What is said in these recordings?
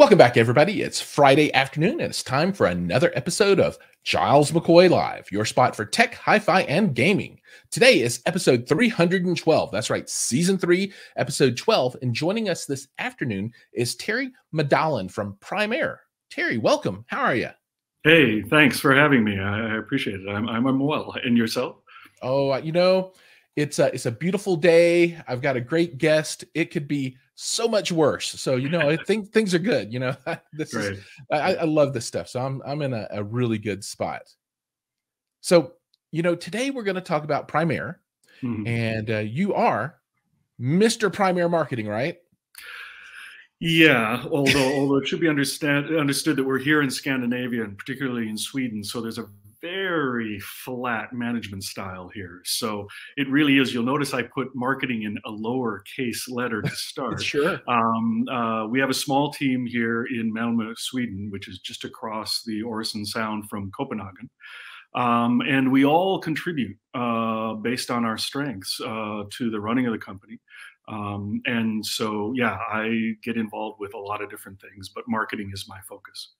Welcome back, everybody. It's Friday afternoon, and it's time for another episode of Jiles McCoy Live, your spot for tech, hi fi, and gaming. Today is episode 312. That's right, season three, episode 12. And joining us this afternoon is Terry Medalen from Primare. Terry, welcome. How are you? Hey, thanks for having me. I, I appreciate it. I'm, I'm well. And yourself? Oh, uh, you know, it's a it's a beautiful day. I've got a great guest. It could be so much worse. So you know, I think things are good. You know, this Great. is I, I, love this stuff. So I'm I'm in a, a really good spot. So you know, today we're going to talk about Primare, mm-hmm. and uh, you are Mr. Primare Marketing, right? Yeah, although although it should be understand understood that we're here in Scandinavia and particularly in Sweden, so there's a very flat management style here. So it really is. You'll notice I put marketing in a lowercase letter to start. sure. Um, uh, we have a small team here in Malmö, Sweden, which is just across the Øresund Sound from Copenhagen. Um, and we all contribute uh, based on our strengths uh, to the running of the company. Um, and so, yeah, I get involved with a lot of different things, but marketing is my focus.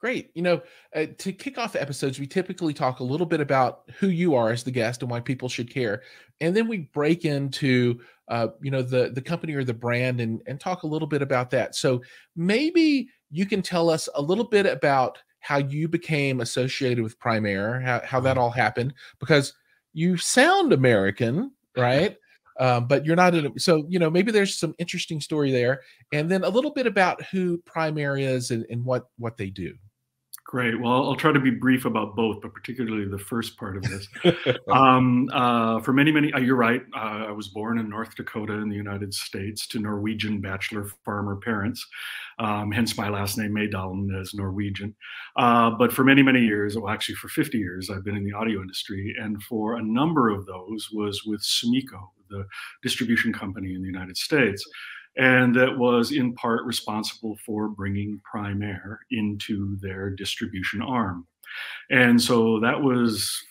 Great. You know, uh, to kick off episodes, we typically talk a little bit about who you are as the guest and why people should care, and then we break into, uh, you know, the the company or the brand and and talk a little bit about that. So maybe you can tell us a little bit about how you became associated with Primare, how how that mm-hmm. all happened, because you sound American, right? Um, but you're not in it. So, you know, maybe there's some interesting story there. And then a little bit about who Primare is and, and what what they do. Great. Well, I'll try to be brief about both, but particularly the first part of this. um, uh, for many, many, uh, you're right. Uh, I was born in North Dakota in the United States to Norwegian bachelor farmer parents, um, hence my last name, Medalen, as Norwegian. Uh, but for many, many years, well, actually for 50 years, I've been in the audio industry. And for a number of those was with Sumiko, the distribution company in the United States and that was in part responsible for bringing Primare into their distribution arm. And so that was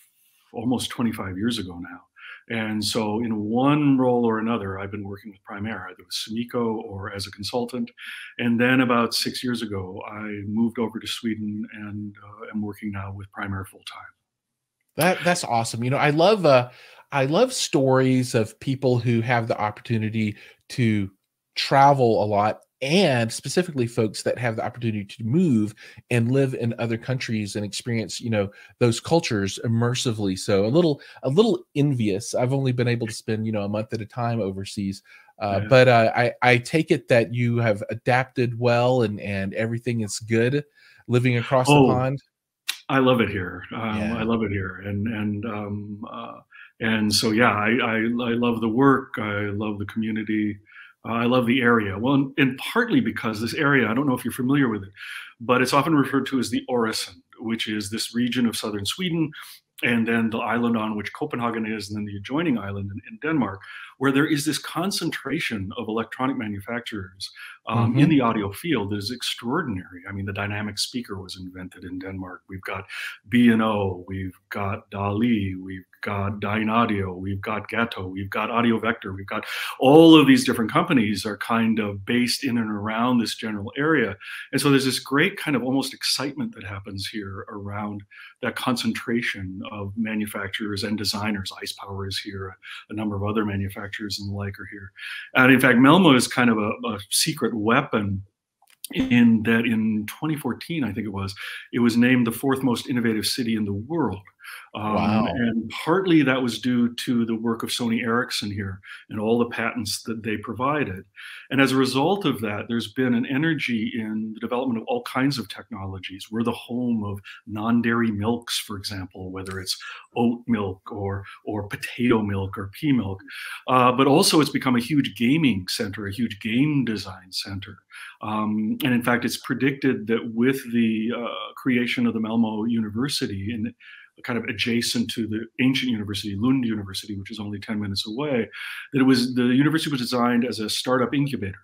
almost 25 years ago now. And so, in one role or another, I've been working with Primare, either with Sumiko or as a consultant. And then, about six years ago, I moved over to Sweden and uh, am working now with Primare full time. That that's awesome. You know, I love uh, I love stories of people who have the opportunity to travel a lot and specifically folks that have the opportunity to move and live in other countries and experience you know those cultures immersively. So a little a little envious. I've only been able to spend you know a month at a time overseas uh, yeah. but uh, i i take it that you have adapted well and and everything is good living across oh, the pond? I love it here. Um, yeah. i love it here. And and um, uh, and so yeah I, I i love the work. I love the community uh, I love the area. Well, and, and, partly because this area, I don't know if you're familiar with it, but it's often referred to as the Øresund, which is this region of southern Sweden and then the island on which Copenhagen is, and then the adjoining island in, in Denmark, where there is this concentration of electronic manufacturers um, mm-hmm. in the audio field is extraordinary. I mean, the dynamic speaker was invented in Denmark. We've got B&O, we've got DALI, we've got Dynaudio, we've got Gato, we've got Audio Vector, we've got all of these different companies are kind of based in and around this general area. And so there's this great kind of almost excitement that happens here around that concentration of manufacturers and designers. Ice Power is here, a number of other manufacturers and the like are here. And in fact, Malmö is kind of a, a secret weapon in that in 2014, I think it was, it was named the fourth most innovative city in the world. Um, wow. And partly that was due to the work of Sony Ericsson here and all the patents that they provided. And as a result of that, there's been an energy in the development of all kinds of technologies. We're the home of non-dairy milks, for example, whether it's oat milk or or potato milk or pea milk. Uh, but also, it's become a huge gaming center, a huge game design center. Um, and in fact, it's predicted that with the uh, creation of the Malmo University in kind of adjacent to the ancient university, Lund University, which is only 10 minutes away, that it was the university was designed as a startup incubator.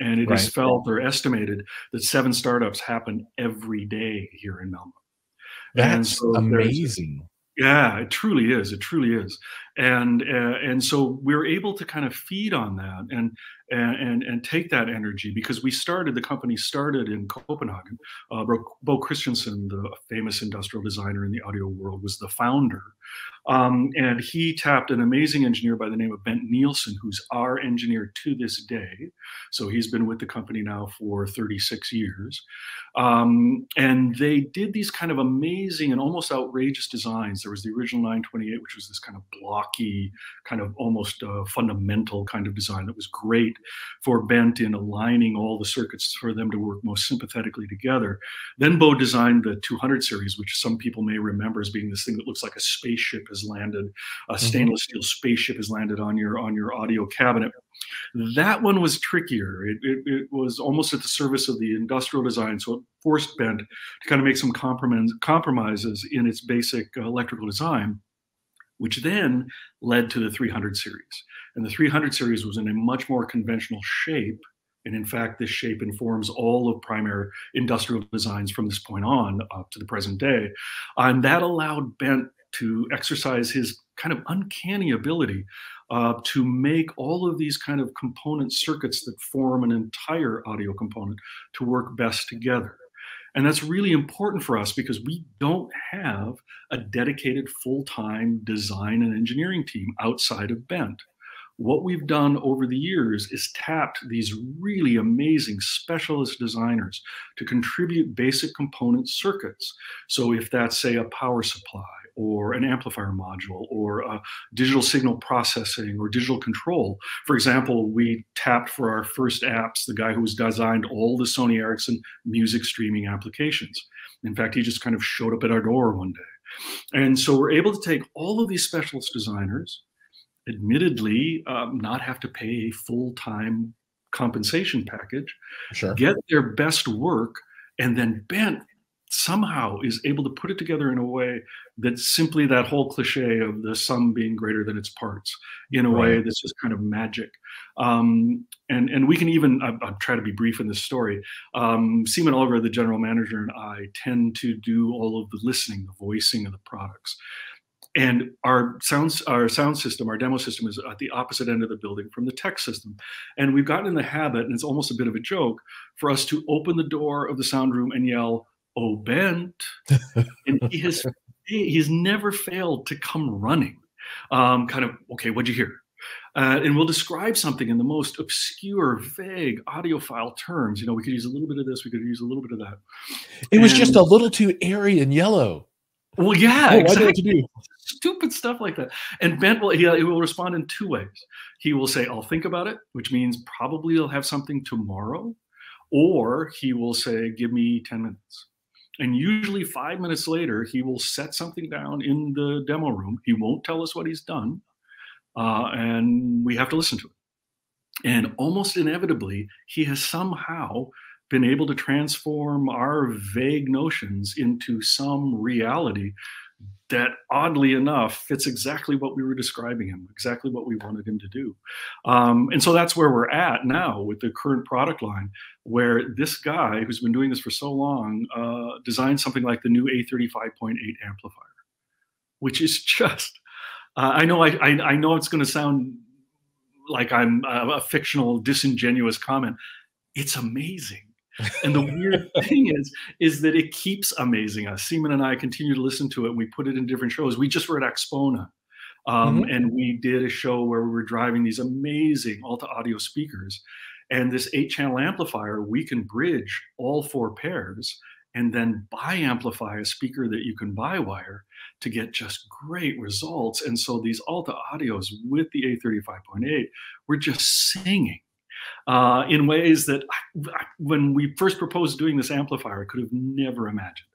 And it right. is felt or estimated that seven startups happen every day here in Malmo. That's so amazing. Yeah, it truly is. It truly is. and uh, and so we're able to kind of feed on that and and and take that energy because we started the company started in Copenhagen. Uh, Bo Christensen, the famous industrial designer in the audio world, was the founder um, and he tapped an amazing engineer by the name of Bent Nielsen, who's our engineer to this day. So he's been with the company now for 36 years. Um, and they did these kind of amazing and almost outrageous designs. There was the original 928, which was this kind of blocky, kind of almost uh, fundamental kind of design that was great for Bent in aligning all the circuits for them to work most sympathetically together. Then Bo designed the 200 series, which some people may remember as being this thing that looks like a spaceship has landed, a mm-hmm. stainless steel spaceship has landed on your on your audio cabinet. That one was trickier. It, it, it, was almost at the service of the industrial design, so it forced Bent to kind of make some compromises in its basic electrical design, which then led to the 300 series. And the 300 series was in a much more conventional shape. And in fact, this shape informs all of Primare industrial designs from this point on up to the present day. And that allowed Bent to exercise his kind of uncanny ability uh, to make all of these kind of component circuits that form an entire audio component to work best together. And that's really important for us because we don't have a dedicated full time design and engineering team outside of Bent. What we've done over the years is tapped these really amazing specialist designers to contribute basic component circuits. So, if that's, say, a power supply or an amplifier module or a digital signal processing or digital control. For example, we tapped for our first apps the guy who was designed all the Sony Ericsson music streaming applications. In fact, he just kind of showed up at our door one day. And so we're able to take all of these specialist designers, admittedly, um, not have to pay a full time compensation package, sure. get their best work, and then Bent somehow is able to put it together in a way that's simply that whole cliche of the sum being greater than its parts in a right. way that's just kind of magic. Um, and and we can even I, will try to be brief in this story. Um, Simon Olger, the general manager, and I tend to do all of the listening, the voicing of the products. And our sounds, our sound system, our demo system is at the opposite end of the building from the tech system. And we've gotten in the habit, and it's almost a bit of a joke, for us to open the door of the sound room and yell, oh bent. And he has he's never failed to come running um, kind of okay what'd you hear? Uh, and we'll describe something in the most obscure vague audiophile terms. You know we could use a little bit of this we could use a little bit of that. It and, was just a little too airy and yellow well yeah oh, exactly. stupid stuff like that and bent will he, he will respond in two ways he will say i'll think about it which means probably he'll have something tomorrow or he will say give me 10 minutes and usually five minutes later, he will set something down in the demo room. He won't tell us what he's done. Uh, and we have to listen to it. And almost inevitably, he has somehow been able to transform our vague notions into some reality that oddly enough fits exactly what we were describing him, exactly what we wanted him to do. Um, and so that's where we're at now with the current product line, where this guy who's been doing this for so long uh, designed something like the new A35.8 amplifier, which is just, uh, I know I, I, I know it's going to sound like I'm a, a fictional, disingenuous comment. It's amazing and the weird thing is, is that it keeps amazing us. Simon and I continue to listen to it. We put it in different shows. We just were at Axpona, um, mm-hmm. and we did a show where we were driving these amazing Alta audio speakers, and this eight-channel amplifier. We can bridge all four pairs and then bi-amplify a speaker that you can bi-wire to get just great results. And so these Alta audios with the A35.8, we're just singing uh, in ways that I, when we first proposed doing this amplifier, I could have never imagined.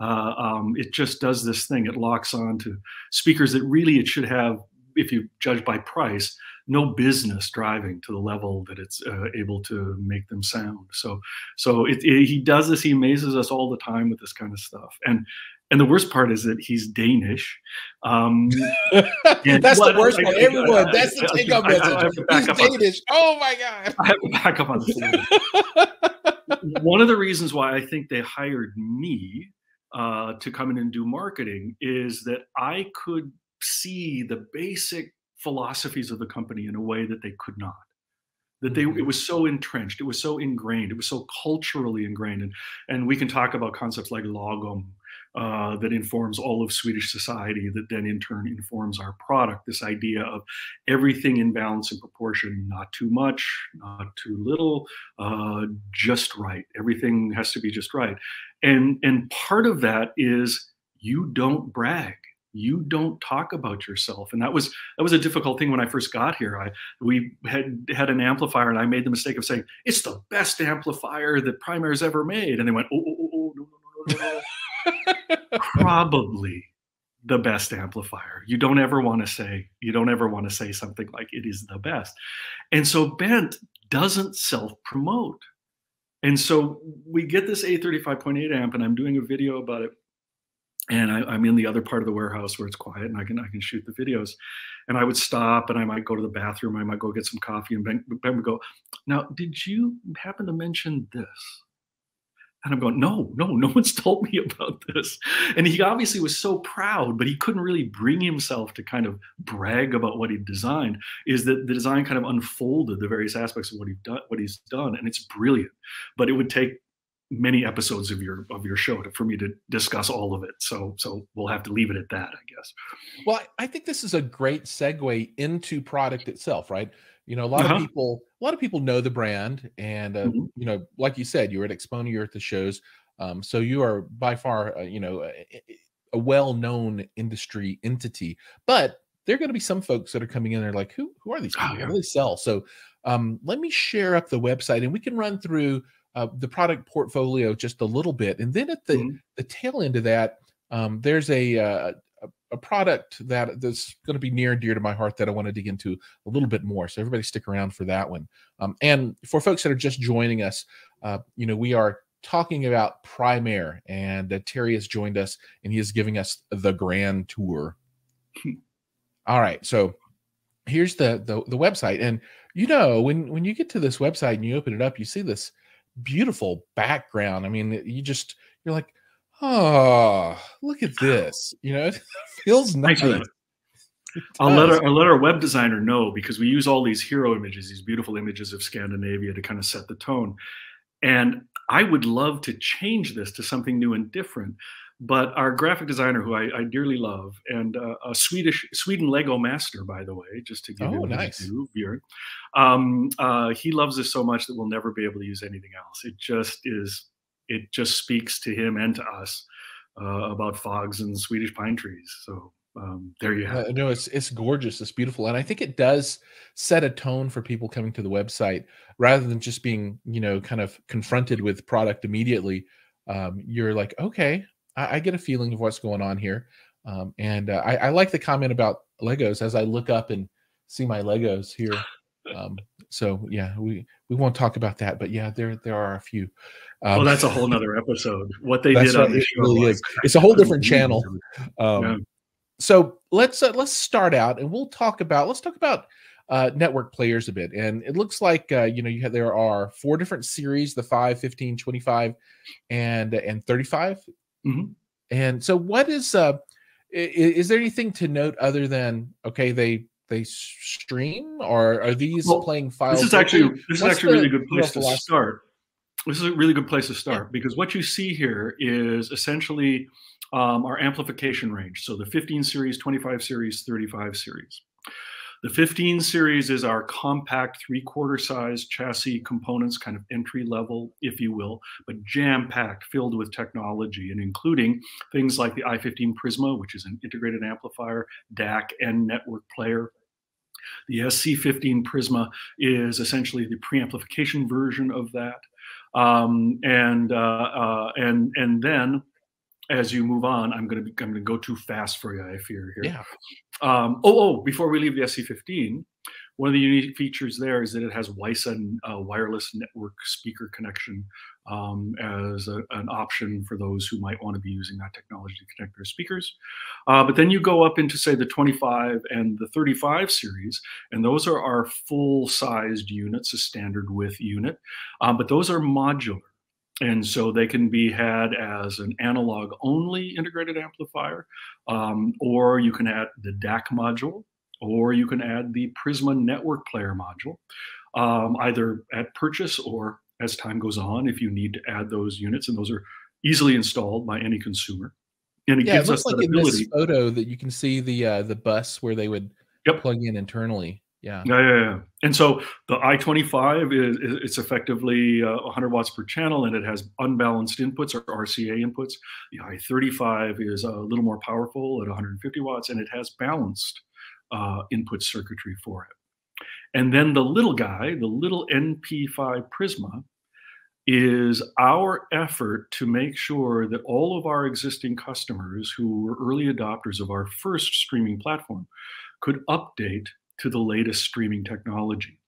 Uh, um, it just does this thing. It locks on to speakers that really it should have, if you judge by price, no business driving to the level that it's uh, able to make them sound. So, so it, it, he does this. He amazes us all the time with this kind of stuff. And and the worst part is that he's Danish. Um, that's the worst part. Everyone, that's the take home message. He's Danish. Oh my God. I have to back up on this. One of the reasons why I think they hired me uh, to come in and do marketing is that I could see the basic philosophies of the company in a way that they could not that they it mm-hmm. was so entrenched it was so ingrained it was so culturally ingrained and and we can talk about concepts like lagom uh, that informs all of Swedish society, that then in turn informs our product. This idea of everything in balance and proportion, not too much, not too little, uh, just right. Everything has to be just right. And, and part of that is you don't brag you don't talk about yourself and that was that was a difficult thing when i first got here i we had had an amplifier and i made the mistake of saying it's the best amplifier that Primare's ever made and they went oh, oh, oh, oh no no no no no probably the best amplifier you don't ever want to say you don't ever want to say something like it is the best and so bent doesn't self promote and so we get this a35.8 amp and i'm doing a video about it and I, am in the other part of the warehouse where it's quiet and I can I can shoot the videos. And I would stop and I might go to the bathroom. I might go get some coffee and Ben, ben would go, "Now, did you happen to mention this?" And I'm going, "No, no, no one's told me about this." And he obviously was so proud, but he couldn't really bring himself to kind of brag about what he designed. Is that the design kind of unfolded the various aspects of what he done, what he's done, and it's brilliant. But it would take many episodes of your of your show to, for me to discuss all of it. So so we'll have to leave it at that, I guess. Well, I think this is a great segue into product itself, right? You know, a lot uh-huh. of people a lot of people know the brand, and uh, mm-hmm. you know, like you said, you're at Axpona, you're at the shows, um, so you are by far, uh, you know, a, a well-known industry entity. But there are going to be some folks that are coming in there like, who who are these oh, people? Oh, yeah. What do they sell? So um, let me share up the website, and we can run through uh, the product portfolio just a little bit, and then at the mm-hmm. the tail end of that, um, there's a, uh, a, product that that's going to be near and dear to my heart that I want to dig into a little bit more. So everybody stick around for that one. Um, and for folks that are just joining us, uh, you know we are talking about Primare, and uh, Terry has joined us, and he is giving us the grand tour. All right, so here's the, the the website, and you know when when you get to this website and you open it up, you see this beautiful background. I mean, you just you're like, oh, look at this. You know, it feels nice. I'll let our, I'll let our web designer know because we use all these hero images, these beautiful images of Scandinavia to kind of set the tone. And I would love to change this to something new and different. But our graphic designer, who I, I dearly love, and uh, a Swedish Sweden Lego master, by the way, just to give oh, him nice. due, Björn, um, uh, he loves this so much that we'll never be able to use anything else. It just is. It just speaks to him and to us uh, about fogs and Swedish pine trees. So um, there you have. Uh, no, it's it's gorgeous. It's beautiful, and I think it does set a tone for people coming to the website rather than just being, you know, kind of confronted with product immediately. Um, you're like, okay, I, I, get a feeling of what's going on here. Um, and uh, I, I, like the comment about Legos as I look up and see my Legos here. Um, so yeah, we we won't talk about that, but yeah, there there are a few. Um, well, that's a whole nother episode. What they did on the show really is. It's a whole different channel. Um, yeah. So let's uh, let's start out, and we'll talk about let's talk about uh, network players a bit. And it looks like uh, you know you have there are four different series: the 5, 15, 25, and and 35. Mm-hmm. And so, what is uh, is, is, there anything to note other than okay, they they stream, or are these well, playing files? This is actually this What's is actually a really good place to start. This is a really good place to start because what you see here is essentially um, our amplification range. So the 15 series, 25 series, 35 series. The 15 series is our compact three quarter size chassis components, kind of entry level, if you will, but jam packed, filled with technology, and including things like the i15 Prisma, which is an integrated amplifier, DAC, and network player. The SC15 Prisma is essentially the preamplification version of that. Um, and, uh, uh, and, and then as you move on, I'm going to be, I'm to go too fast for you. I fear here. Yeah. Um, oh, oh, before we leave the SC15, one of the unique features there is that it has WISA uh, wireless network speaker connection um, as a, an option for those who might want to be using that technology to connect their speakers. Uh, but then you go up into, say, the 25 and the 35 series, and those are our full-sized units, a standard width unit. Um, but those are modular. And so they can be had as an analog only integrated amplifier, um, or you can add the DAC module, or you can add the Prisma network player module, um, either at purchase or as time goes on if you need to add those units. And those are easily installed by any consumer. And it yeah, gives it looks us like in ability. this photo that you can see the uh, the bus where they would yep. plug in internally. Yeah. yeah. Yeah, yeah, And so the i25 is, is it's effectively uh, 100 watts per channel, and it has unbalanced inputs or RCA inputs. The i35 is a little more powerful at 150 watts, and it has balanced uh, input circuitry for it. And then the little guy, the little NP5 Prisma, is our effort to make sure that all of our existing customers who were early adopters of our first streaming platform could update to the latest streaming technology.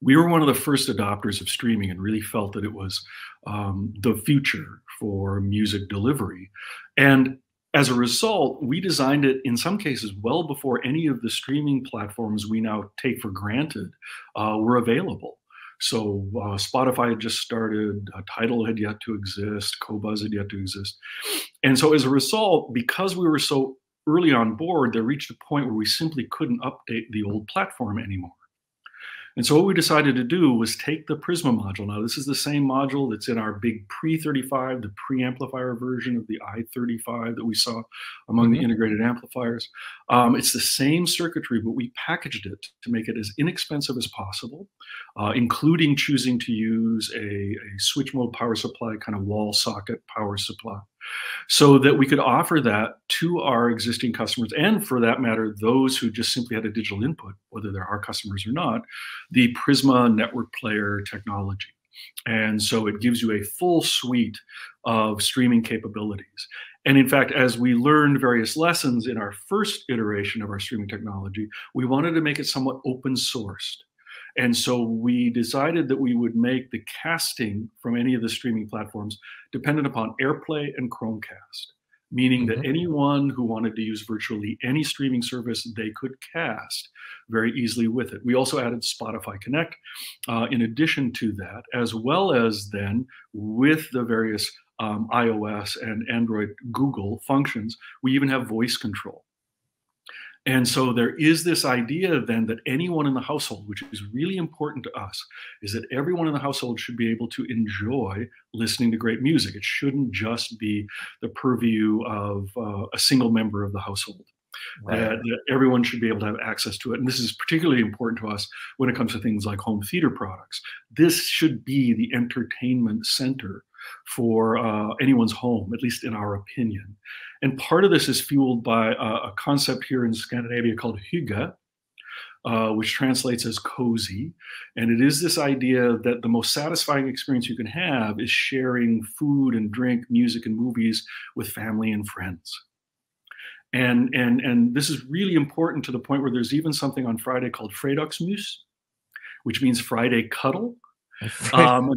We were one of the first adopters of streaming and really felt that it was um, the future for music delivery. And as a result, we designed it in some cases well before any of the streaming platforms we now take for granted uh, were available. So uh, Spotify had just started, uh, Tidal had yet to exist, Qobuz had yet to exist. And so as a result, because we were so early on board, there reached a point where we simply couldn't update the old platform anymore. And so what we decided to do was take the Prisma module. Now, this is the same module that's in our big pre-35, the pre-amplifier version of the i35 that we saw among mm-hmm. the integrated amplifiers. Um, it's the same circuitry, but we packaged it to make it as inexpensive as possible, uh, including choosing to use a, a switch mode power supply, kind of wall socket power supply so that we could offer that to our existing customers and for that matter those who just simply had a digital input whether they're our customers or not the prisma network player technology. And so it gives you a full suite of streaming capabilities. And in fact as we learned various lessons in our first iteration of our streaming technology we wanted to make it somewhat open sourced and so we decided that we would make the casting from any of the streaming platforms dependent upon AirPlay and Chromecast, meaning mm-hmm. that anyone who wanted to use virtually any streaming service, they could cast very easily with it. We also added Spotify Connect uh, in addition to that, as well as then with the various um, iOS and Android Google functions, we even have voice control. And so there is this idea then that anyone in the household, which is really important to us, is that everyone in the household should be able to enjoy listening to great music. It shouldn't just be the purview of uh, a single member of the household. Right. That, that, everyone should be able to have access to it. And this is particularly important to us when it comes to things like home theater products. This should be the entertainment center for uh, anyone's home, at least in our opinion. And part of this is fueled by a, a concept here in Scandinavia called hygge, uh, which translates as cozy. And it is this idea that the most satisfying experience you can have is sharing food and drink, music and movies with family and friends. And, and, and this is really important to the point where there's even something on Friday called Fredagsmys, which means Friday cuddle. Um,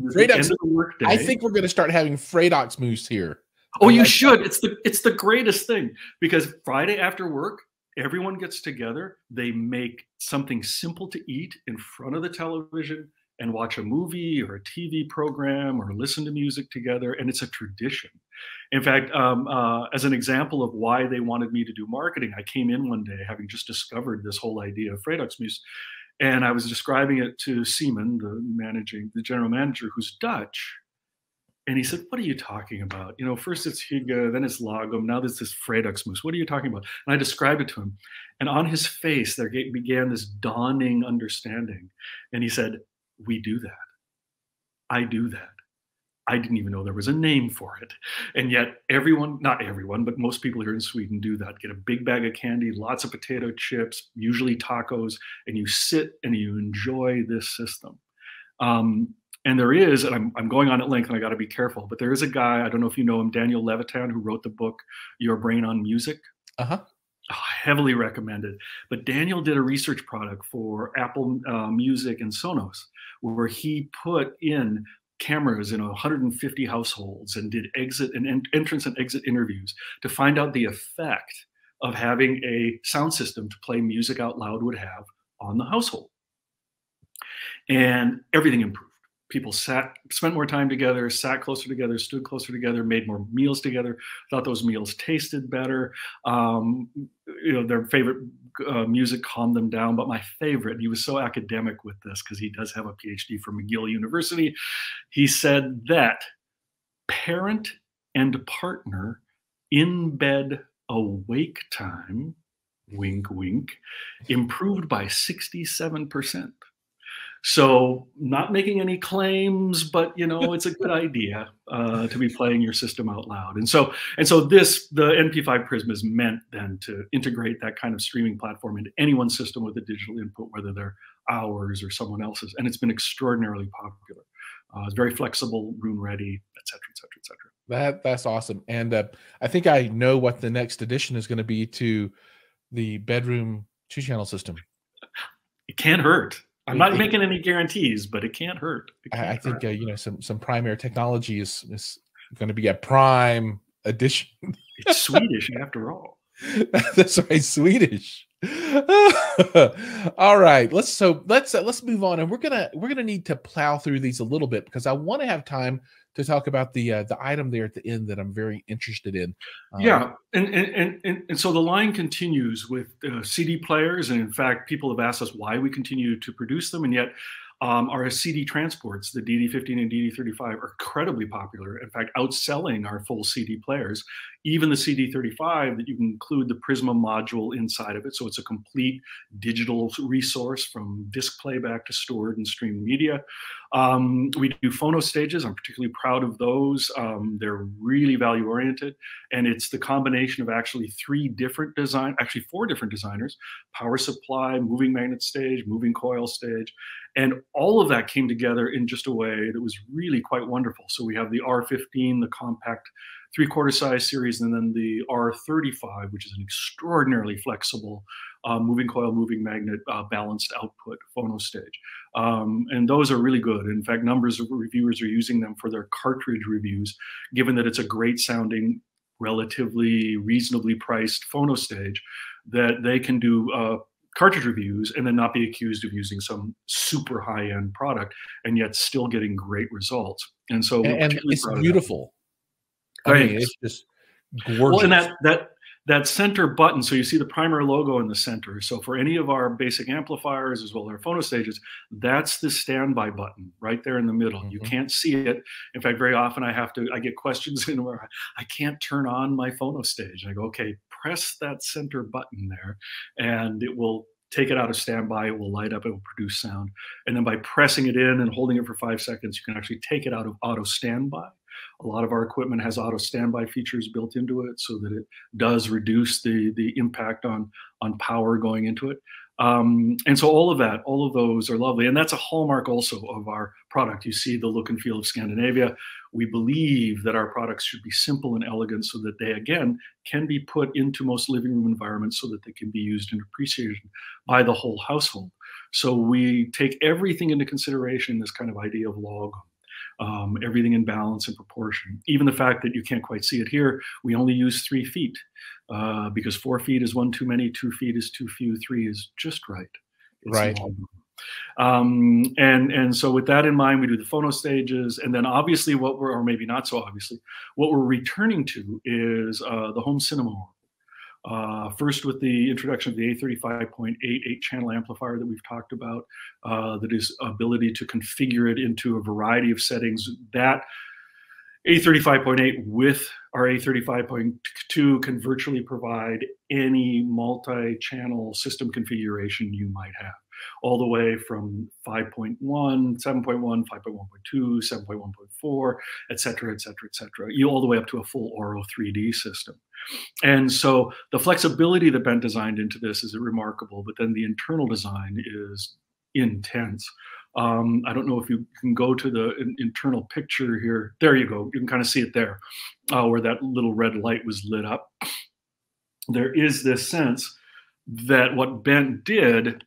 I think we're going to start having Fredagsmys here. Oh, you should. It's the it's the greatest thing because Friday after work, everyone gets together. They make something simple to eat in front of the television and watch a movie or a TV program or listen to music together, and it's a tradition. In fact, um, uh, as an example of why they wanted me to do marketing, I came in one day having just discovered this whole idea of Fredagsmys, and I was describing it to Simon, the managing, the general manager, who's Dutch, and he said, What are you talking about? You know, first it's Hygge, then it's Lagom, now there's this Fredagsmys. What are you talking about? And I described it to him. And on his face, there began this dawning understanding. And he said, We do that. I do that. I didn't even know there was a name for it. And yet, everyone, not everyone, but most people here in Sweden do that. Get a big bag of candy, lots of potato chips, usually tacos, and you sit and you enjoy this system. Um, and there is, and I'm, I'm going on at length and I got to be careful, but there is a guy, I don't know if you know him, Daniel Levitin, who wrote the book, Your Brain on Music. Uh huh. Oh, heavily recommended. But Daniel did a research product for Apple uh, Music and Sonos, where he put in cameras in 150 households and did exit and en- entrance and exit interviews to find out the effect of having a sound system to play music out loud would have on the household. And everything improved people sat spent more time together sat closer together stood closer together made more meals together thought those meals tasted better um, you know their favorite uh, music calmed them down but my favorite he was so academic with this because he does have a phd from mcgill university he said that parent and partner in bed awake time wink wink improved by 67% so, not making any claims, but you know, it's a good idea uh, to be playing your system out loud. And so, and so, this the NP5 Prisma is meant then to integrate that kind of streaming platform into anyone's system with a digital input, whether they're ours or someone else's. And it's been extraordinarily popular. Uh, it's very flexible, room ready, et cetera, et cetera, et cetera. That that's awesome. And uh, I think I know what the next addition is going to be to the bedroom two channel system. It can't hurt. I'm not it, making any guarantees, but it can't hurt. It can't I, think uh, you know some some primary technology is is going to be a prime addition. it's Swedish after all. That's right, Swedish. all right, let's so let's uh, let's move on, and we're gonna we're gonna need to plow through these a little bit because I want to have time to talk about the uh, the item there at the end that I'm very interested in. Um, yeah, and, and and and so the line continues with uh, CD players, and in fact, people have asked us why we continue to produce them, and yet um, our CD transports, the DD15 and DD35, are incredibly popular. In fact, outselling our full CD players. Even the CD35, that you can include the Prisma module inside of it, so it's a complete digital resource from disk playback to stored and streamed media. Um, we do phono stages. I'm particularly proud of those. Um, they're really value oriented, and it's the combination of actually three different design, actually four different designers: power supply, moving magnet stage, moving coil stage, and all of that came together in just a way that was really quite wonderful. So we have the R15, the compact three quarter size series, and then the R35, which is an extraordinarily flexible uh, moving coil, moving magnet, uh, balanced output phono stage. Um, and those are really good. In fact, numbers of reviewers are using them for their cartridge reviews, given that it's a great sounding, relatively reasonably priced phono stage that they can do uh, cartridge reviews and then not be accused of using some super high end product and yet still getting great results. And so, and, and it's beautiful. I mean, it's just gorgeous. Well, and that that that center button. So you see the Primare logo in the center. So for any of our basic amplifiers as well as our phono stages, that's the standby button right there in the middle. Mm-hmm. You can't see it. In fact, very often I have to. I get questions in where I can't turn on my phono stage. I go, okay, press that center button there, and it will take it out of standby, it will light up, it will produce sound. And then by pressing it in and holding it for five seconds, you can actually take it out of auto standby. A lot of our equipment has auto standby features built into it so that it does reduce the, the impact on, on power going into it. Um, and so all of that, all of those are lovely. And that's a hallmark also of our product. You see the look and feel of Scandinavia. We believe that our products should be simple and elegant so that they, again, can be put into most living room environments so that they can be used and appreciated by the whole household. So we take everything into consideration, this kind of idea of log um, everything in balance and proportion. Even the fact that you can't quite see it here, we only use three feet uh, because four feet is one too many, two feet is too few, three is just right. It's right. Um, and and so with that in mind, we do the phono stages, and then obviously what we're, or maybe not so obviously, what we're returning to is uh, the home cinema uh, first, with the introduction of the A35.88 channel amplifier that we've talked about, uh, that is ability to configure it into a variety of settings. That A35.8 with our A35.2 can virtually provide any multi-channel system configuration you might have all the way from 5.1, 7.1, 5.1.2, 7.1.4, et cetera, et cetera, et cetera, you all the way up to a full Auro 3D system. And so the flexibility that Bent designed into this is remarkable, but then the internal design is intense. Um, I don't know if you can go to the in, internal picture here. There you go. You can kind of see it there, uh, where that little red light was lit up. There is this sense that what Bent did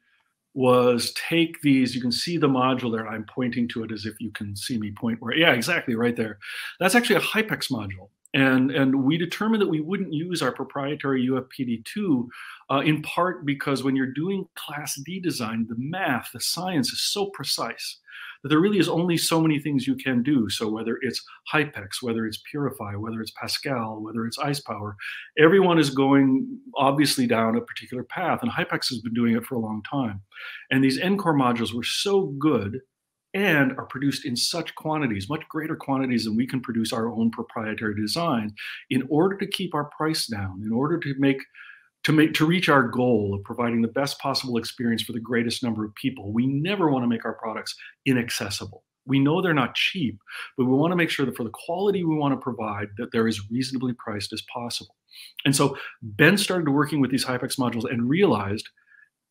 was take these, you can see the module there, I'm pointing to it as if you can see me point where, yeah, exactly right there. That's actually a Hypex module. And, and we determined that we wouldn't use our proprietary UFPD2 uh, in part because when you're doing class D design, the math, the science is so precise that there really is only so many things you can do. So whether it's Hypex, whether it's Purifi, whether it's Pascal, whether it's Ice Power, everyone is going obviously down a particular path. And Hypex has been doing it for a long time. And these Ncore modules were so good and are produced in such quantities, much greater quantities than we can produce our own proprietary design, in order to keep our price down, in order to make to make to reach our goal of providing the best possible experience for the greatest number of people. We never want to make our products inaccessible. We know they're not cheap, but we want to make sure that for the quality we want to provide, that they're as reasonably priced as possible. And so Bent started working with these Hypex modules and realized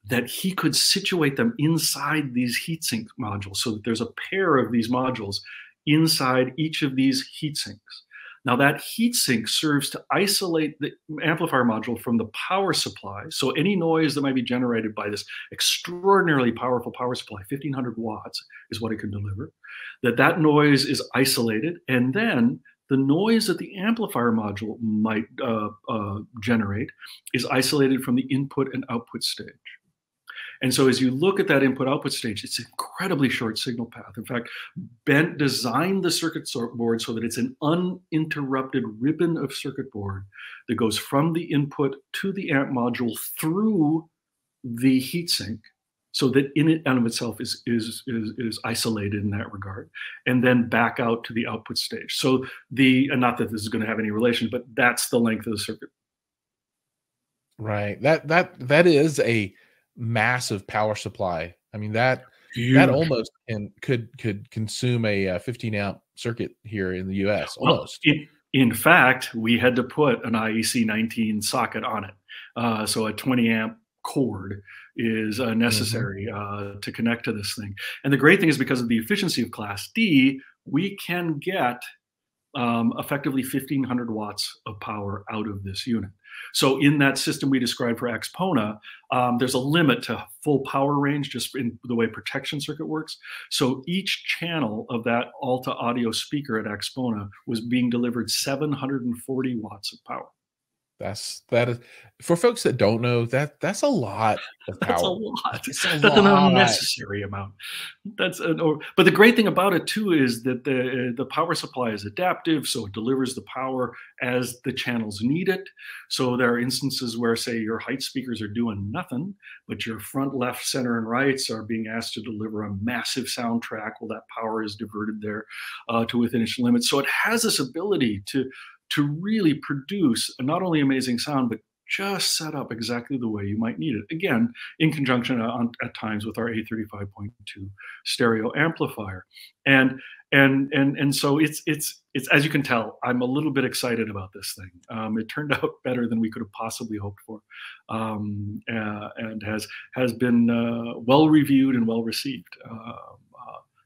that he could situate them inside these heatsink modules so that there's a pair of these modules inside each of these heat sinks. Now that heatsink serves to isolate the amplifier module from the power supply. So any noise that might be generated by this extraordinarily powerful power supply, 1500 watts is what it can deliver, that that noise is isolated. And then the noise that the amplifier module might uh, uh, generate is isolated from the input and output stage. And so as you look at that input output stage, it's incredibly short signal path. In fact, Bent designed the circuit board so that it's an uninterrupted ribbon of circuit board that goes from the input to the amp module through the heatsink so that in it and of itself is, is, is, is isolated in that regard, and then back out to the output stage. So the, not that this is going to have any relation, but that's the length of the circuit. Right. That, that, that is a, massive power supply. I mean that Huge. that almost can could could consume a, uh, 15 amp circuit here in the U.S. Almost. Well, in, in, fact, we had to put an IEC 19 socket on it, uh, so a 20 amp cord is uh, mm-hmm. necessary mm-hmm. to connect to this thing. And the great thing is because of the efficiency of Class D, we can get um, effectively 1500 watts of power out of this unit. So in that system we described for Axpona, um, there's a limit to full power range just in the way protection circuit works. So each channel of that Alta audio speaker at Axpona was being delivered 740 watts of power. That's that is for folks that don't know that that's a lot of power. That's a lot. That's, a that's lot. an unnecessary amount. That's an or, but the great thing about it too is that the the power supply is adaptive, so it delivers the power as the channels need it. So there are instances where, say, your height speakers are doing nothing, but your front, left, center, and rights are being asked to deliver a massive soundtrack. Well, that power is diverted there uh, to within its limits. So it has this ability to to really produce not only amazing sound, but just set up exactly the way you might need it. Again, in conjunction uh, on, at times with our A35.2 stereo amplifier. And and and and so it's it's it's as you can tell, I'm a little bit excited about this thing. Um, it turned out better than we could have possibly hoped for, um, uh, and has has been uh, well reviewed and well received. Uh,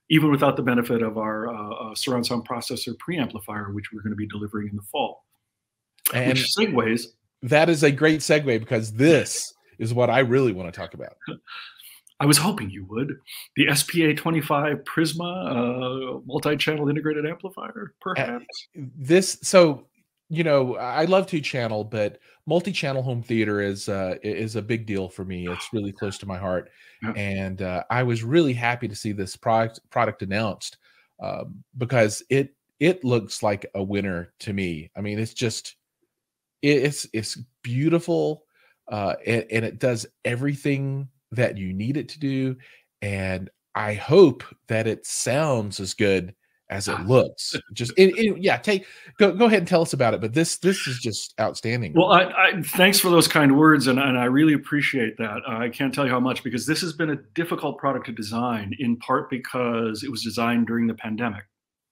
even without the benefit of our uh, uh, surround sound processor preamplifier, which we're going to be delivering in the fall. And which segues. That is a great segue because this is what I really want to talk about. I was hoping you would. The SPA 25 Prisma uh, multi-channel integrated amplifier, perhaps. Uh, this so you know I love two channel, but multi-channel home theater is uh, is a big deal for me. It's really close to my heart and uh, I was really happy to see this product product announced um, because it it looks like a winner to me. I mean, it's just it's it's beautiful uh, and, and it does everything that you need it to do, and I hope that it sounds as good as it looks. Just it, it, yeah, take go go ahead and tell us about it. But this this is just outstanding. Well, I, I thanks for those kind words, and, and I really appreciate that. Uh, I can't tell you how much because this has been a difficult product to design, in part because it was designed during the pandemic.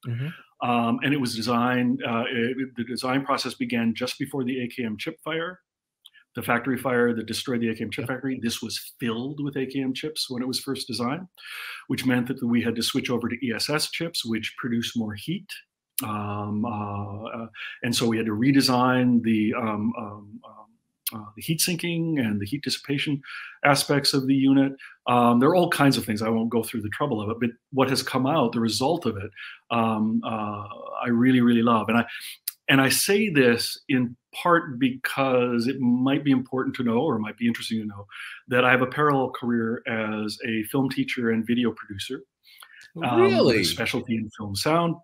Mm-hmm. Um, and it was designed. Uh, it, the design process began just before the AKM chip fire, the factory fire that destroyed the AKM chip factory. This was filled with AKM chips when it was first designed, which meant that we had to switch over to ESS chips, which produce more heat. Um, uh, uh, and so we had to redesign the um, um, um uh, the heat sinking and the heat dissipation aspects of the unit. Um, there are all kinds of things. I won't go through the trouble of it, but what has come out, the result of it, um, uh, I really, really love. And I, and I say this in part because it might be important to know, or might be interesting to know, that I have a parallel career as a film teacher and video producer. um, really? specialty in film sound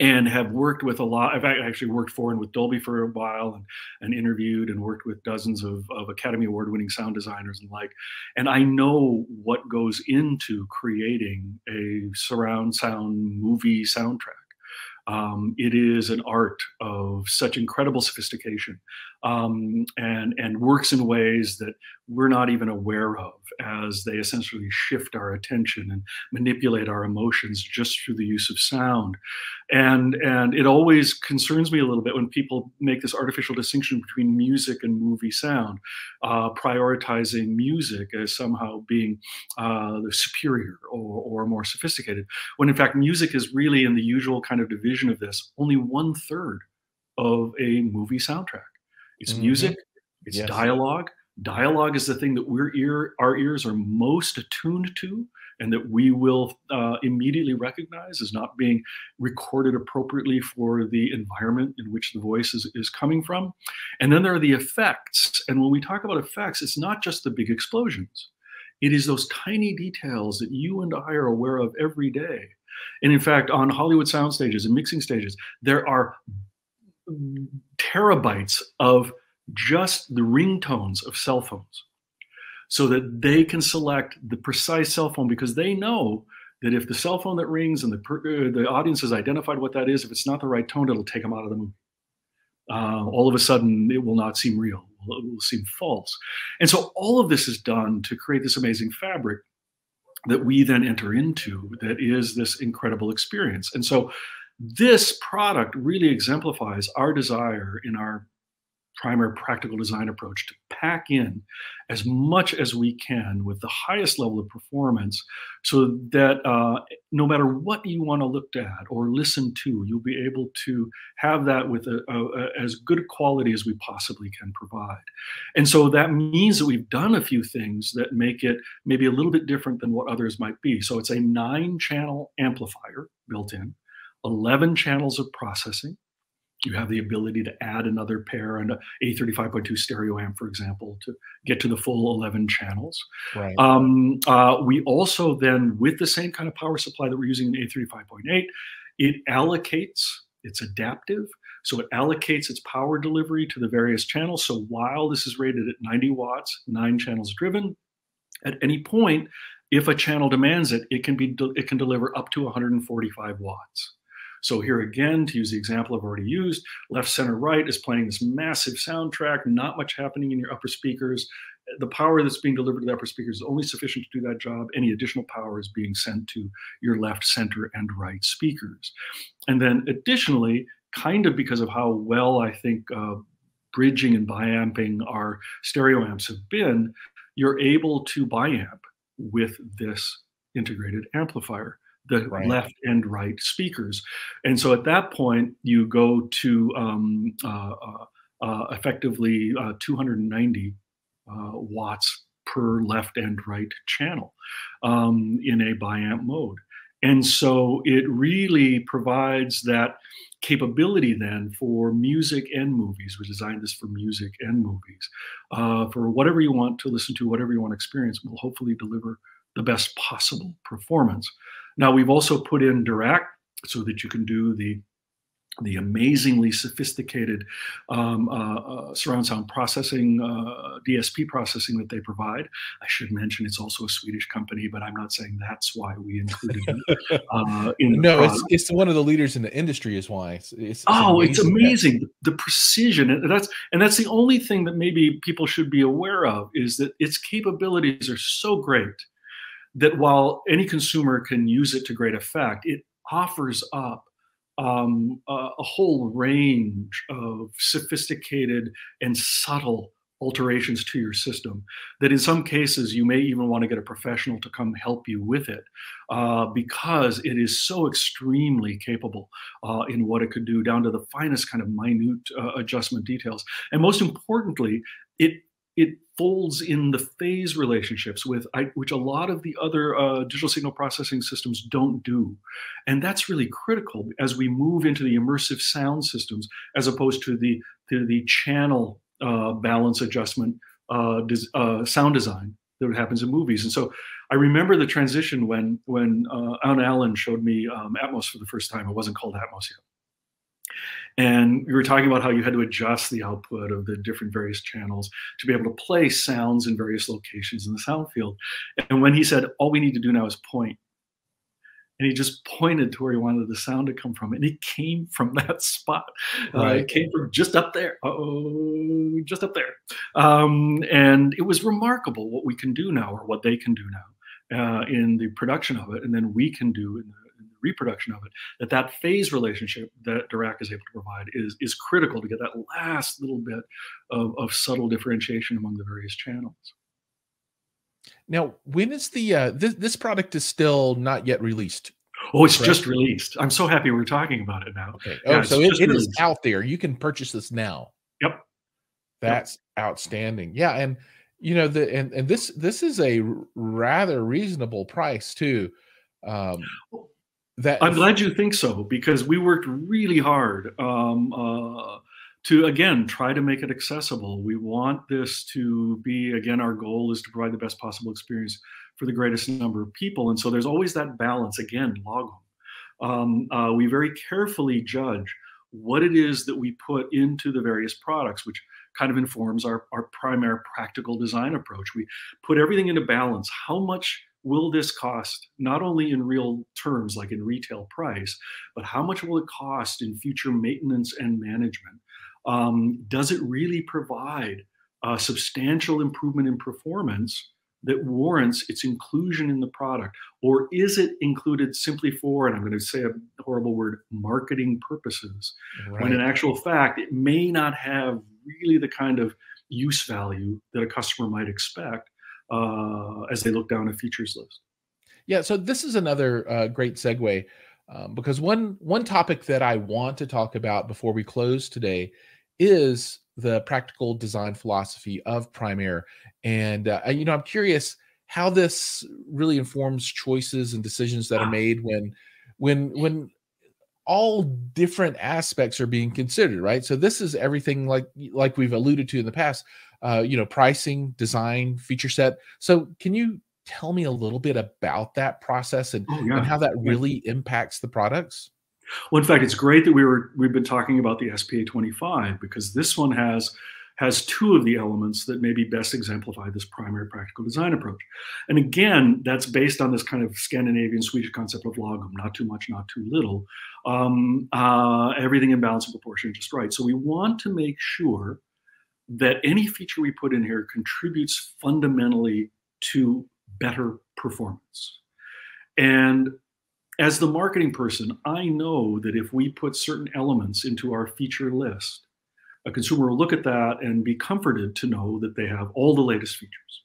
and have worked with a lot. I've actually worked for and with Dolby for a while and, and interviewed and worked with dozens of, of Academy Award winning sound designers and like. And I know what goes into creating a surround sound movie soundtrack. Um, it is an art of such incredible sophistication um, and, and works in ways that we're not even aware of as they essentially shift our attention and manipulate our emotions just through the use of sound. And, and it always concerns me a little bit when people make this artificial distinction between music and movie sound, uh, prioritizing music as somehow being uh, the superior or, or more sophisticated, when in fact music is really in the usual kind of division of this, only one third of a movie soundtrack. It's mm-hmm. music, it's yes. dialogue, dialogue is the thing that we're ear our ears are most attuned to and that we will uh, immediately recognize as not being recorded appropriately for the environment in which the voice is, is coming from. And then there are the effects. And when we talk about effects it's not just the big explosions. It is those tiny details that you and i are aware of every day. And in fact on hollywood sound stages and mixing stages there are terabytes of just the ringtones of cell phones so that they can select the precise cell phone because they know that if the cell phone that rings and the, uh, the audience has identified what that is, if it's not the right tone, it'll take them out of the movie. Uh, all of a sudden, it will not seem real. It will seem false. And so all of this is done to create this amazing fabric that we then enter into that is this incredible experience. And so this product really exemplifies our desire in our Primare practical design approach to pack in as much as we can with the highest level of performance so that uh, no matter what you want to look at or listen to, you'll be able to have that with a, a, a, as good quality as we possibly can provide. And so that means that we've done a few things that make it maybe a little bit different than what others might be. So it's a nine channel amplifier built in, 11 channels of processing you have the ability to add another pair and a A35.2 stereo amp, for example, to get to the full 11 channels. Right. Um, uh, we also then, with the same kind of power supply that we're using in A35.8, it allocates, it's adaptive. So it allocates its power delivery to the various channels. So while this is rated at 90 watts, nine channels driven, at any point, if a channel demands it, it can be it can deliver up to 145 watts. So here again, to use the example I've already used, left, center, right is playing this massive soundtrack, not much happening in your upper speakers. The power that's being delivered to the upper speakers is only sufficient to do that job. Any additional power is being sent to your left, center, and right speakers. And then additionally, kind of because of how well I think uh, bridging and biamping our stereo amps have been, you're able to biamp with this integrated amplifier the right. left and right speakers. And so at that point, you go to um, uh, uh, uh effectively uh, 290 uh, watts per left and right channel um, in a biamp mode. And so it really provides that capability then for music and movies. We designed this for music and movies. Uh, for whatever you want to listen to, whatever you want to experience, will hopefully deliver the best possible performance. Now we've also put in Dirac so that you can do the the amazingly sophisticated um, uh, uh, surround sound processing, uh, DSP processing that they provide. I should mention it's also a Swedish company, but I'm not saying that's why we included it. Uh, in no, it's, it's one of the leaders in the industry, is why. It's, it's, it's oh, amazing. it's amazing the, the precision, and that's and that's the only thing that maybe people should be aware of is that its capabilities are so great that while any consumer can use it to great effect, it offers up um, a, a, whole range of sophisticated and subtle alterations to your system that in some cases you may even want to get a professional to come help you with it uh, because it is so extremely capable uh, in what it could do down to the finest kind of minute uh, adjustment details. And most importantly it it folds in the phase relationships with I, which a lot of the other uh, digital signal processing systems don't do and that's really critical as we move into the immersive sound systems as opposed to the to the channel uh, balance adjustment uh, uh, sound design that happens in movies. And so I remember the transition when when uh, Allen showed me um, Atmos for the first time. It wasn't called Atmos yet. And we were talking about how you had to adjust the output of the different various channels to be able to play sounds in various locations in the sound field. And when he said, all we need to do now is point, and he just pointed to where he wanted the sound to come from, and it came from that spot. Right. Uh, it came from just up there. Oh, just up there. Um, and it was remarkable what we can do now, or what they can do now uh, in the production of it, and then we can do in the reproduction of it, that that phase relationship that Dirac is able to provide is, is critical to get that last little bit of, of subtle differentiation among the various channels. Now, when is the uh, this this product is still not yet released? Oh, it's correct? just released. I'm so happy we're talking about it now. Okay. Oh, yeah, so it, it is out there. You can purchase this now. Yep. That's yep. outstanding. Yeah, and you know the and and this this is a rather reasonable price too. Um, that I'm glad you think so because we worked really hard um, uh, to again try to make it accessible. We want this to be again our goal is to provide the best possible experience for the greatest number of people, and so there's always that balance. Again, Lagom. Um, uh, we very carefully judge what it is that we put into the various products, which kind of informs our, our Primare practical design approach. We put everything into balance. How much will this cost not only in real terms like in retail price but how much will it cost in future maintenance and management? Um, does it really provide a substantial improvement in performance that warrants its inclusion in the product? Or is it included simply for and i'm going to say a horrible word marketing purposes? Right. when in actual fact it may not have really the kind of use value that a customer might expect uh, as they look down a features list. Yeah, so this is another uh, great segue um, because one one topic that I want to talk about before we close today is the practical design philosophy of Primare, and uh, you know I'm curious how this really informs choices and decisions that are made when when when all different aspects are being considered right so this is everything like like we've alluded to in the past uh, you know, pricing, design, feature set. So, can you tell me a little bit about that process and, oh, yeah. and how that really yeah. impacts the products? Well, in fact, it's great that we were we've been talking about the SPA 25 because this one has has two of the elements that maybe best exemplify this Primare practical design approach. And again, that's based on this kind of Scandinavian Swedish concept of lagom, not too much, not too little, um, uh, everything in balance and proportion just right. So we want to make sure that any feature we put in here contributes fundamentally to better performance. And as the marketing person, I know that if we put certain elements into our feature list, a consumer will look at that and be comforted to know that they have all the latest features.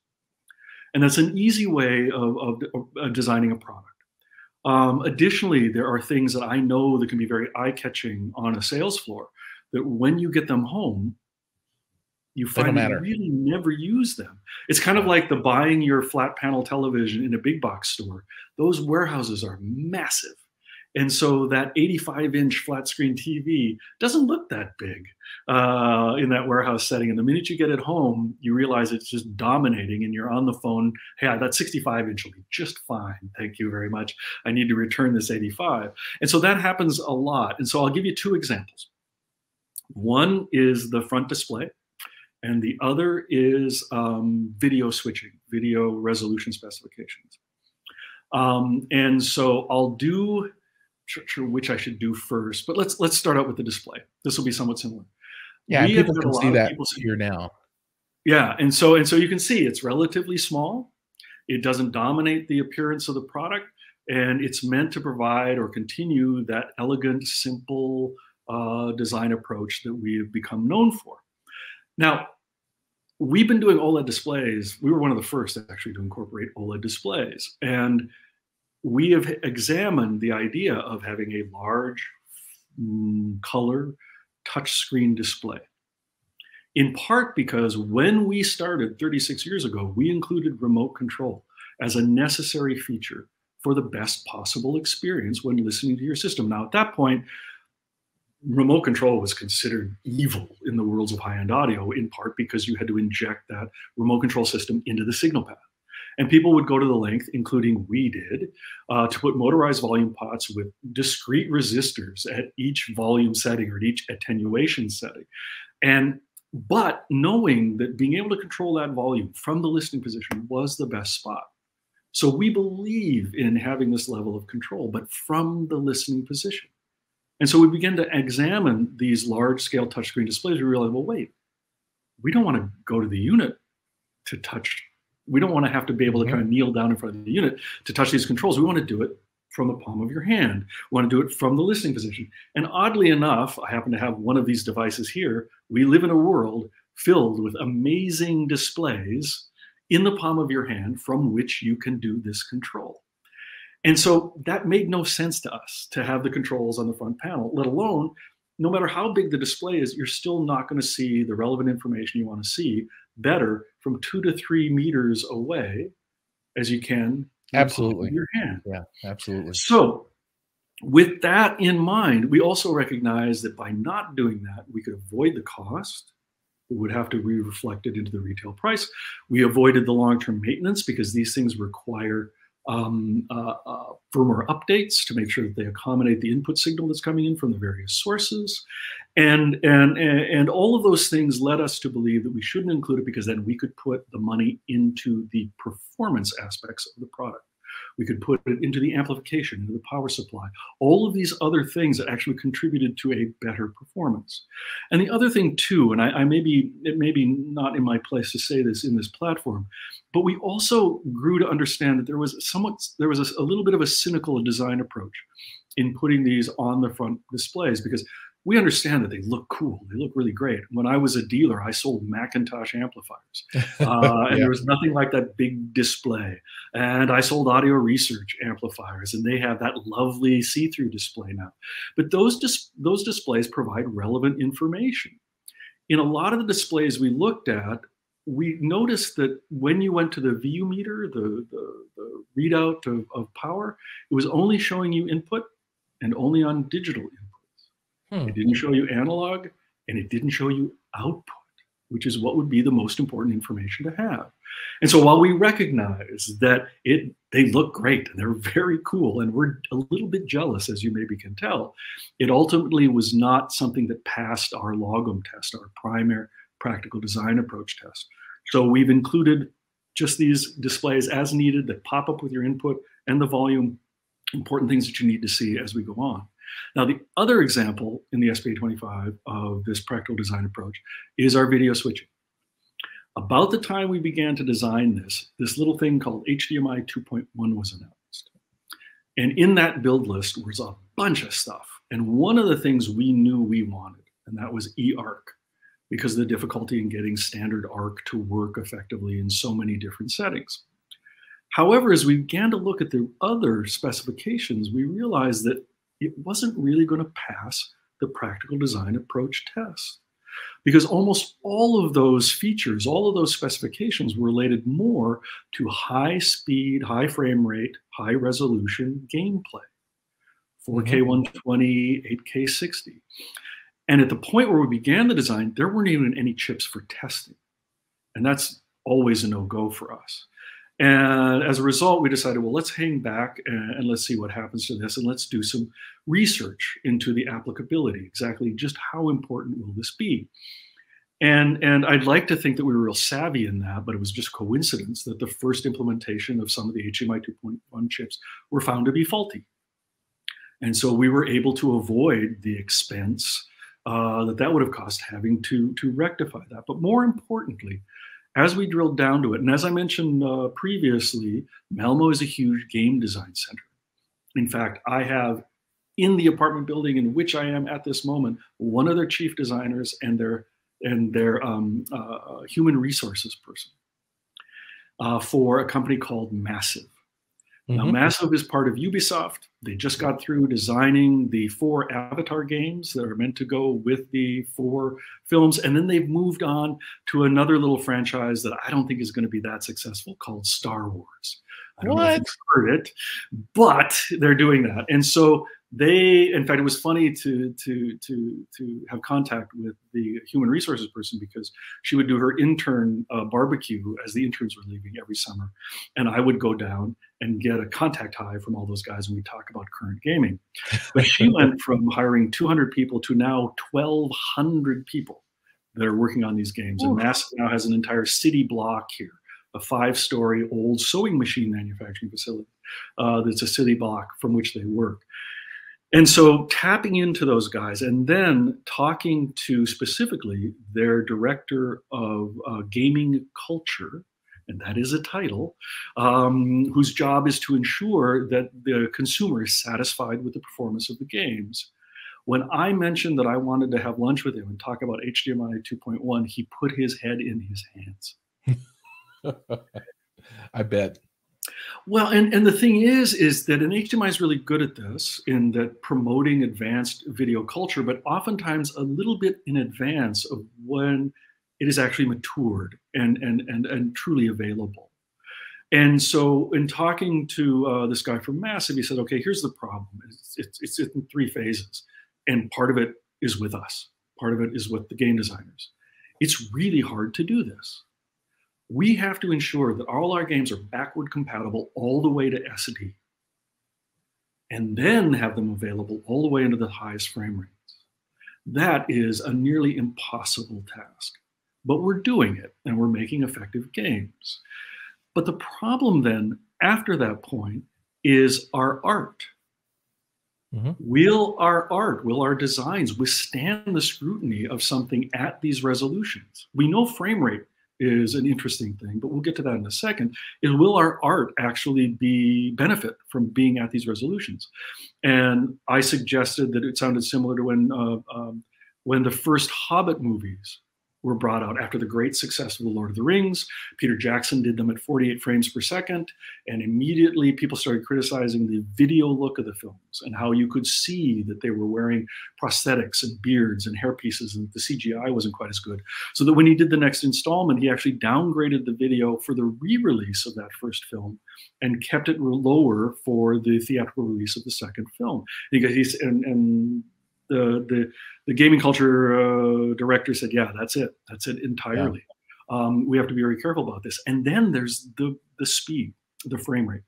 And that's an easy way of, of, of designing a product. Um, additionally, there are things that I know that can be very eye catching on a sales floor that when you get them home, you find you really never use them. It's kind of like the buying your flat panel television in a big box store. Those warehouses are massive. And so that 85 inch flat screen TV doesn't look that big uh, in that warehouse setting. And the minute you get it home, you realize it's just dominating and you're on the phone. Hey, that 65 inch will be just fine. Thank you very much. I need to return this 85. And so that happens a lot. And so I'll give you two examples. One is the front display and the other is um, video switching, video resolution specifications. Um, and so I'll do which I should do first, but let's let's start out with the display. This will be somewhat similar. Yeah, we people can see that people see here now. Yeah, and so and so you can see it's relatively small. It doesn't dominate the appearance of the product, and it's meant to provide or continue that elegant, simple uh, design approach that we have become known for. Now, we've been doing OLED displays. We were one of the first actually to incorporate OLED displays. And we have examined the idea of having a large mm, color touchscreen display. In part because when we started 36 years ago, we included remote control as a necessary feature for the best possible experience when listening to your system. Now, at that point, remote control was considered evil in the worlds of high-end audio in part because you had to inject that remote control system into the signal path And people would go to the length, including we did, uh, to put motorized volume pots with discrete resistors at each volume setting or at each attenuation setting. And but knowing that being able to control that volume from the listening position was the best spot. So we believe in having this level of control, but from the listening position. And so we begin to examine these large scale touchscreen displays. We realize, well, wait, we don't want to go to the unit to touch. We don't want to have to be able to kind of kneel down in front of the unit to touch these controls. We want to do it from the palm of your hand. We want to do it from the listening position. And oddly enough, I happen to have one of these devices here. We live in a world filled with amazing displays in the palm of your hand from which you can do this control. And so that made no sense to us to have the controls on the front panel, let alone no matter how big the display is, you're still not going to see the relevant information you want to see better from two to three meters away as you can absolutely your hand. Yeah, absolutely. So with that in mind, we also recognize that by not doing that, we could avoid the cost we would have to be reflected into the retail price. We avoided the long-term maintenance because these things require um, uh, uh, firmware updates to make sure that they accommodate the input signal that's coming in from the various sources. And, and, and all of those things led us to believe that we shouldn't include it because then we could put the money into the performance aspects of the product. We could put it into the amplification, into the power supply, all of these other things that actually contributed to a better performance. And the other thing too, and I, I may be, it may be not in my place to say this in this platform, but we also grew to understand that there was somewhat, there was a, a little bit of a cynical design approach in putting these on the front displays because we understand that they look cool. They look really great. When I was a dealer, I sold McIntosh amplifiers, uh, and yeah. there was nothing like that big display. And I sold audio research amplifiers, and they have that lovely see-through display now. But those dis- those displays provide relevant information. In a lot of the displays we looked at, we noticed that when you went to the VU meter, the, the, the readout of, of power, it was only showing you input and only on digital input. Hmm. It didn't show you analog and it didn't show you output, which is what would be the most important information to have. And so while we recognize that it they look great and they're very cool and we're a little bit jealous as you maybe can tell, it ultimately was not something that passed our lagom test, our Primare practical design approach test. So we've included just these displays as needed that pop up with your input and the volume, important things that you need to see as we go on. Now, the other example in the SPA25 of this practical design approach is our video switching. About the time we began to design this, this little thing called HDMI 2.1 was announced. And in that build list was a bunch of stuff. And one of the things we knew we wanted, and that was eARC, because of the difficulty in getting standard ARC to work effectively in so many different settings. However, as we began to look at the other specifications, we realized that it wasn't really going to pass the practical design approach test because almost all of those features, all of those specifications were related more to high speed, high frame rate, high resolution gameplay 4K mm-hmm. 120, 8K 60. And at the point where we began the design, there weren't even any chips for testing. And that's always a no go for us. And as a result, we decided, well, let's hang back and, and, let's see what happens to this, and let's do some research into the applicability. Exactly, just how important will this be? And and I'd like to think that we were real savvy in that, but it was just coincidence that the first implementation of some of the HDMI 2.1 chips were found to be faulty, and so we were able to avoid the expense uh, that that would have cost having to to rectify that. But more importantly as we drilled down to it, and as I mentioned uh, previously, Malmö is a huge game design center. In fact, I have in the apartment building in which I am at this moment, one of their chief designers and their and their um, uh, human resources person uh, for a company called Massive. Mm-hmm. Now, Massive is part of Ubisoft. They just got through designing the four Avatar games that are meant to go with the four films. And then they've moved on to another little franchise that I don't think is going to be that successful called Star Wars. I don't what? know if you've heard it, but they're doing that. And so they in fact it was funny to to to to have contact with the human resources person because she would do her intern uh, barbecue as the interns were leaving every summer. And i would go down and get a contact high from all those guys when we talk about current gaming. But she went from hiring 200 people to now 1200 people that are working on these games. Ooh. and massive now has an entire city block here a five story old sewing machine manufacturing facility uh, that's a city block from which they work and so tapping into those guys and then talking to specifically their director of uh, gaming culture, and that is a title, um, whose job is to ensure that the consumer is satisfied with the performance of the games. When I mentioned that I wanted to have lunch with him and talk about HDMI 2.1, he put his head in his hands. I bet. Well, and, and the thing is, is that an HDMI is really good at this in that promoting advanced video culture, but oftentimes a little bit in advance of when it is actually matured and and and, and truly available. And so, in talking to uh, this guy from Massive, he said, "Okay, here's the problem. It's, it's, it's in three phases, and part of it is with us. Part of it is with the game designers. It's really hard to do this we have to ensure that all our games are backward compatible all the way to SD and then have them available all the way into the highest frame rates. That is a nearly impossible task, but we're doing it and we're making effective games. But the problem then, after that point, is our art. Mm-hmm. Will our art, will our designs withstand the scrutiny of something at these resolutions? We know frame rate is an interesting thing, but we'll get to that in a second. Is will our art actually be benefit from being at these resolutions? And I suggested that it sounded similar to when uh, um, when the first Hobbit movies were brought out after the great success of The Lord of the Rings. Peter Jackson did them at 48 frames per second, and immediately people started criticizing the video look of the films and how you could see that they were wearing prosthetics and beards and hairpieces, and the CGI wasn't quite as good. So that when he did the next installment, he actually downgraded the video for the re-release of that first film and kept it lower for the theatrical release of the second film. And, and the the, the gaming culture uh, director said, "Yeah, that's it. That's it entirely. Yeah. Um, we have to be very careful about this." And then there's the the speed, the frame rate.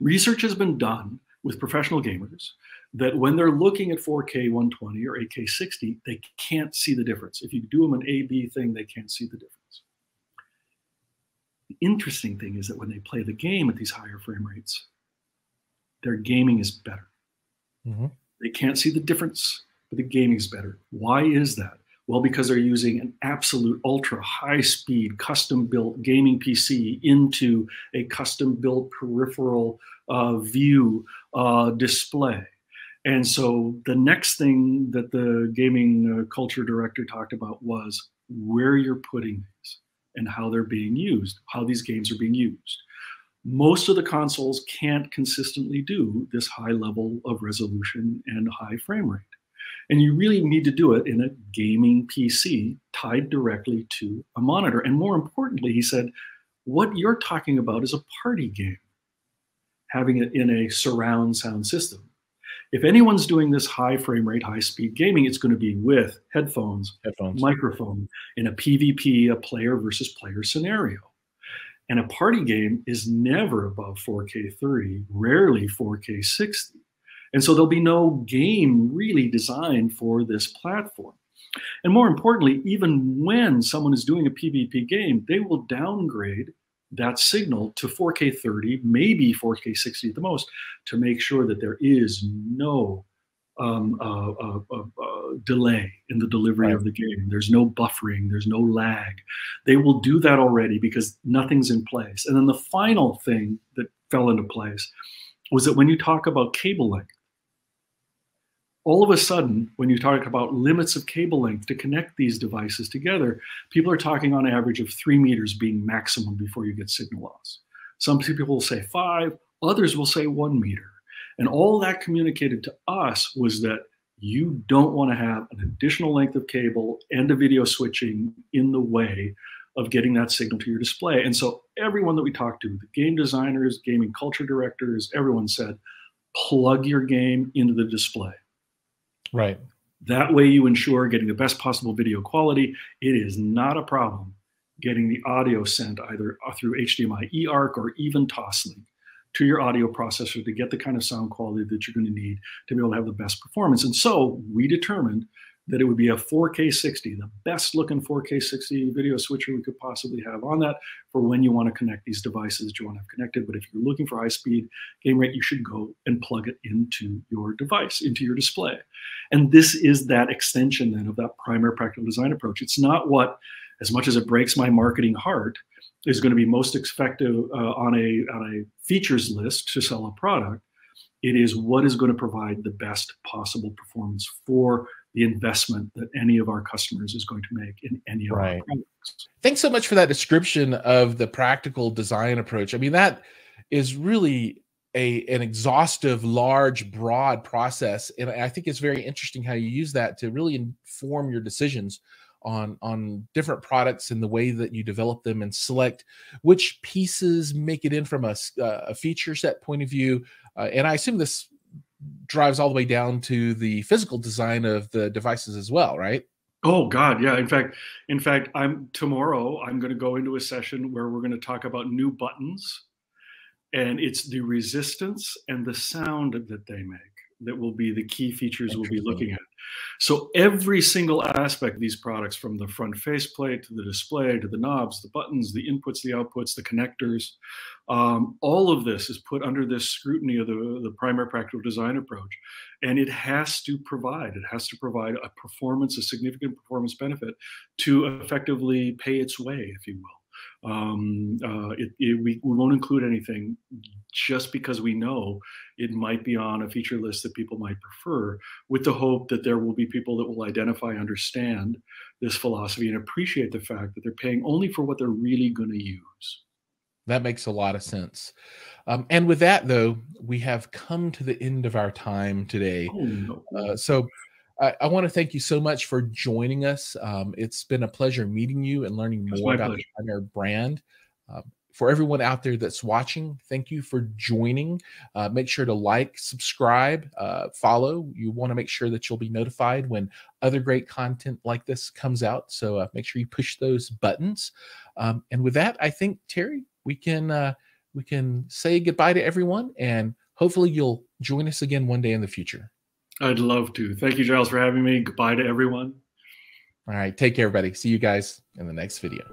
Research has been done with professional gamers that when they're looking at 4K 120 or 8K 60, they can't see the difference. If you do them an A/B thing, they can't see the difference. The interesting thing is that when they play the game at these higher frame rates, their gaming is better. Mm-hmm. They can't see the difference, but the gaming is better. Why is that? Well, because they're using an absolute ultra high speed custom built gaming PC into a custom built peripheral uh, view uh, display. And so the next thing that the gaming uh, culture director talked about was where you're putting these and how they're being used, how these games are being used most of the consoles can't consistently do this high level of resolution and high frame rate. And you really need to do it in a gaming PC tied directly to a monitor. And more importantly, he said, what you're talking about is a party game, having it in a surround sound system. If anyone's doing this high frame rate, high speed gaming, it's going to be with headphones, headphones. microphone, in a PvP, a player versus player scenario. And a party game is never above 4K 30, rarely 4K 60. And so there'll be no game really designed for this platform. And more importantly, even when someone is doing a PvP game, they will downgrade that signal to 4K 30, maybe 4K 60 at the most, to make sure that there is no um, uh, uh, uh, delay in the delivery right. of the game. There's no buffering, there's no lag. They will do that already because nothing's in place. And then the final thing that fell into place was that when you talk about cable length, all of a sudden, when you talk about limits of cable length to connect these devices together, people are talking on average of three meters being maximum before you get signal loss. Some people will say five, others will say one meter. And all that communicated to us was that you don't want to have an additional length of cable and a video switching in the way of getting that signal to your display. And so everyone that we talked to, the game designers, gaming culture directors, everyone said, plug your game into the display. Right. That way you ensure getting the best possible video quality. It is not a problem getting the audio sent either uh, through HDMI eARC or even Toslink to your audio processor to get the kind of sound quality that you're going to need to be able to have the best performance. And so we determined that it would be a 4K 60, the best looking 4K 60 video switcher we could possibly have on that for when you want to connect these devices that you want to have connected. But if you're looking for high speed game rate, you should go and plug it into your device, into your display. And this is that extension then of that Primare practical design approach. It's not what, as much as it breaks my marketing heart, is going to be most effective uh, on a on a features list to sell a product. It is what is going to provide the best possible performance for the investment that any of our customers is going to make in any of right. our products. Thanks so much for that description of the practical design approach. I mean, that is really a an exhaustive, large, broad process, and I think it's very interesting how you use that to really inform your decisions on on different products and the way that you develop them and select which pieces make it in from a, uh, a feature set point of view. Uh, and I assume this drives all the way down to the physical design of the devices as well, right? Oh God, yeah. In fact, in fact, I'm tomorrow. I'm going to go into a session where we're going to talk about new buttons, and it's the resistance and the sound that they make that will be the key features we'll be looking at. So every single aspect of these products, from the front faceplate to the display to the knobs, the buttons, the inputs, the outputs, the connectors, um, all of this is put under this scrutiny of the, the Primare practical design approach. And it has to provide, it has to provide a performance, a significant performance benefit to effectively pay its way, if you will. Um, uh, it, it, we, we won't include anything just because we know it might be on a feature list that people might prefer, with the hope that there will be people that will identify, understand this philosophy, and appreciate the fact that they're paying only for what they're really going to use. That makes a lot of sense. Um, and with that, though, we have come to the end of our time today. Oh, no. uh, so I, I want to thank you so much for joining us. Um, it's been a pleasure meeting you and learning more about pleasure. the brand. Uh, for everyone out there that's watching, thank you for joining. Uh, make sure to like, subscribe, uh, follow. You want to make sure that you'll be notified when other great content like this comes out. So uh, make sure you push those buttons. Um, and with that, I think Terry, we can uh, we can say goodbye to everyone, and hopefully you'll join us again one day in the future. I'd love to. Thank you, Jiles, for having me. Goodbye to everyone. All right. Take care, everybody. See you guys in the next video.